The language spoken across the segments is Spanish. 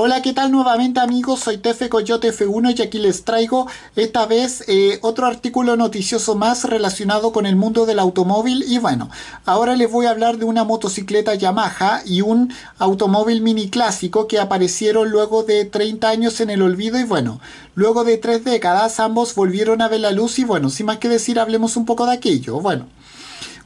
Hola, ¿qué tal nuevamente amigos? Soy Tefe Coyote F1 y aquí les traigo esta vez eh, otro artículo noticioso más relacionado con el mundo del automóvil y bueno, ahora les voy a hablar de una motocicleta Yamaha y un automóvil mini clásico que aparecieron luego de 30 años en el olvido y bueno, luego de tres décadas ambos volvieron a ver la luz y bueno, sin más que decir hablemos un poco de aquello. Bueno.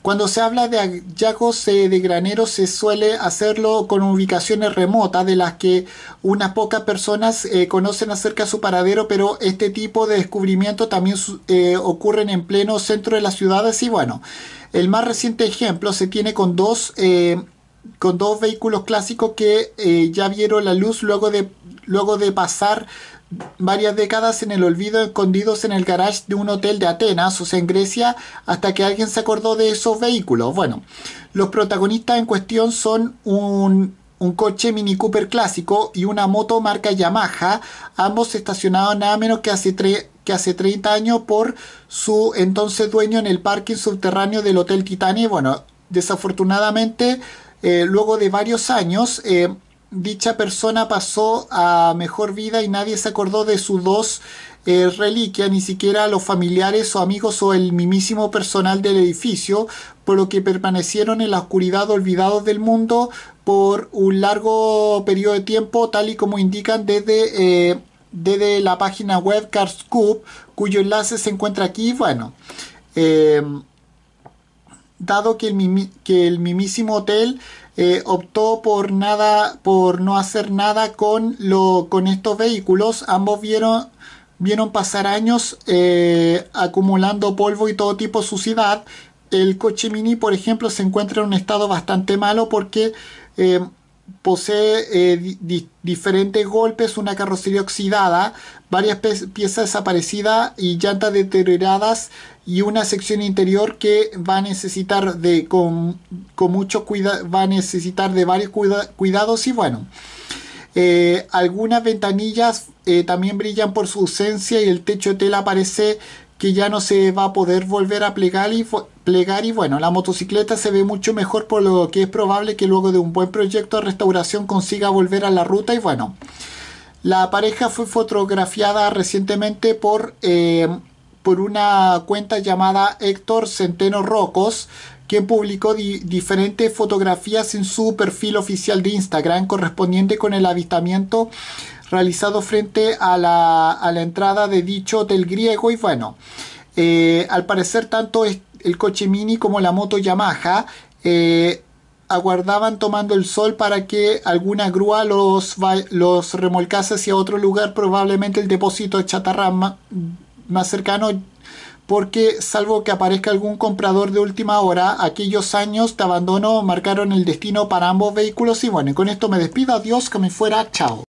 Cuando se habla de hallazgos eh, de graneros se suele hacerlo con ubicaciones remotas de las que unas pocas personas eh, conocen acerca de su paradero, pero este tipo de descubrimiento también eh, ocurren en pleno centro de las ciudades. Y bueno, el más reciente ejemplo se tiene con dos con dos vehículos clásicos que ya vieron la luz luego de, luego de pasar varias décadas en el olvido escondidos en el garage de un hotel de Atenas, o sea, en Grecia, hasta que alguien se acordó de esos vehículos. Bueno, los protagonistas en cuestión son un, un coche Mini Cooper clásico y una moto marca Yamaha, ambos estacionados nada menos que hace, que hace 30 años por su entonces dueño en el parking subterráneo del Hotel Titania. Bueno, desafortunadamente, eh, luego de varios años, eh, dicha persona pasó a mejor vida y nadie se acordó de sus dos eh, reliquias, ni siquiera los familiares o amigos o el mimísimo personal del edificio, por lo que permanecieron en la oscuridad olvidados del mundo por un largo periodo de tiempo, tal y como indican desde, eh, desde la página web Carscoop, cuyo enlace se encuentra aquí. Bueno, eh, dado que el, que el mimísimo hotel eh, optó por nada, por no hacer nada con, lo, con estos vehículos. Ambos vieron, vieron pasar años eh, acumulando polvo y todo tipo de suciedad. El coche mini, por ejemplo, se encuentra en un estado bastante malo porque eh, posee diferentes golpes, una carrocería oxidada, varias piezas desaparecidas y llantas deterioradas y una sección interior que va a necesitar de con, mucho cuidado va a necesitar de varios cuidados y bueno eh, algunas ventanillas eh, también brillan por su ausencia y el techo de tela parece que ya no se va a poder volver a plegar y, plegar y bueno, la motocicleta se ve mucho mejor por lo que es probable que luego de un buen proyecto de restauración consiga volver a la ruta y bueno, la pareja fue fotografiada recientemente por eh, por una cuenta llamada Héctor Centeno Rocos, quien publicó diferentes fotografías en su perfil oficial de Instagram correspondiente con el avistamiento realizado frente a la, entrada de dicho hotel griego y bueno, eh, al parecer tanto el coche mini como la moto Yamaha eh, aguardaban tomando el sol para que alguna grúa los, los remolcase hacia otro lugar, probablemente el depósito de chatarra más cercano porque salvo que aparezca algún comprador de última hora, aquellos años de abandono marcaron el destino para ambos vehículos y bueno, con esto me despido, adiós, que me fuera, chao.